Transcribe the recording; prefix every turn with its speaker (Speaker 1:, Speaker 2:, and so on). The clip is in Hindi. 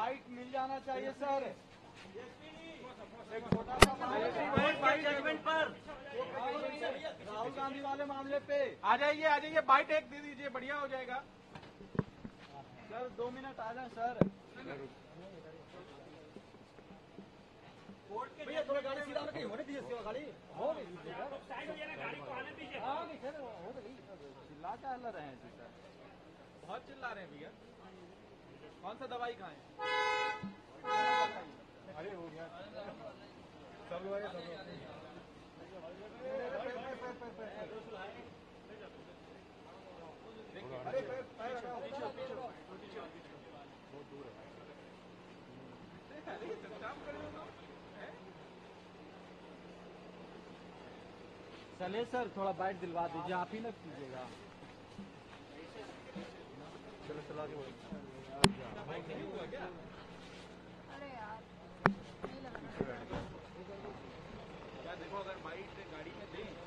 Speaker 1: बाइट मिल जाना चाहिए सर एक छोटा सा
Speaker 2: जजमेंट पर
Speaker 1: राहुल गांधी वाले मामले पे
Speaker 3: आ जाइए आ जाइए बाइट एक दे दीजिए बढ़िया हो जाएगा।
Speaker 1: सर दो मिनट आ जाए सर भैया थोड़ा गाड़ी सीधा होने होने दीजिए इसके गाड़ी। हो गई। हाँ, नहीं, सर, हो गई। चिल्ला क्या हल्ला रहे हैं जी सर
Speaker 3: बहुत चिल्ला रहे हैं भैया। कौन सा दवाई खाएँ?
Speaker 1: अरे हो गया। सब लोग सब लोग अरे पैर पैर हटाओ। चलिए सर थोड़ा बाइट दिलवा दीजिए आप ही ना कीजिएगा। क्या देखो अगर बाइक गाड़ी में दें